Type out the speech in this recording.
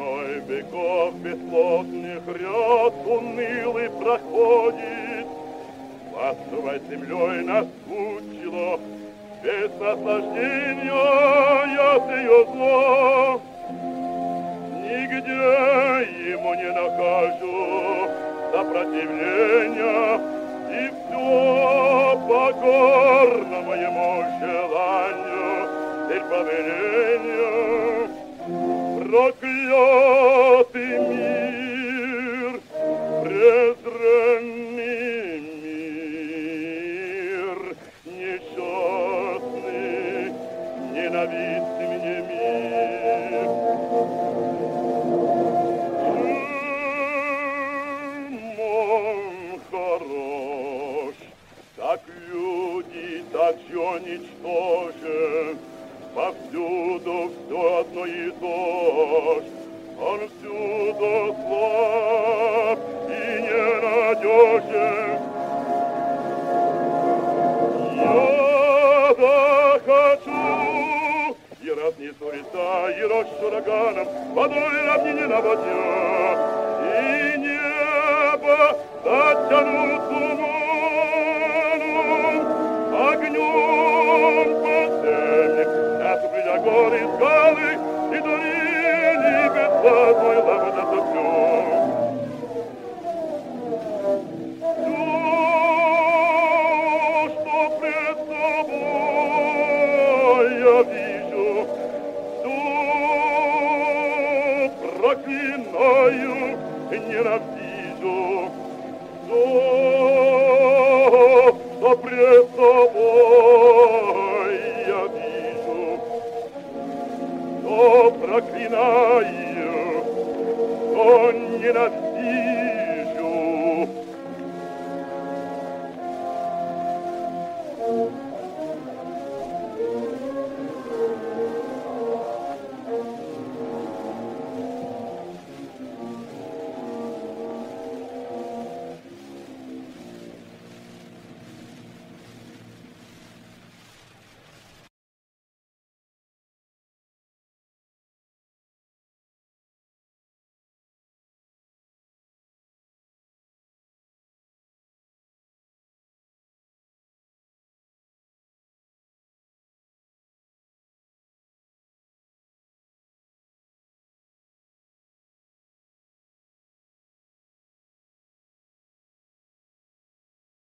стеной веков бесплотных ряд унылый проходит. Властвовать землей нас наскучило, без наслаждения я с ее знал. Нигде ему не накажу сопротивления, и все покорно моему желанию, теперь повелению. Проклятый мир, презренный мир, несчастный, ненавистный мне мир. Чем он хорош, так люди, так все ничтожен, повсюду все одно и то ж. Он всюду слаб и ненадежен. Я захочу и разнесу леса, и рощу ураганом, водой равнине наводя, и небо затяну горы, скалы и долины, бесплатной лавы проклинаю, ненавижу. То, что пред собой macchinaio ogni nattino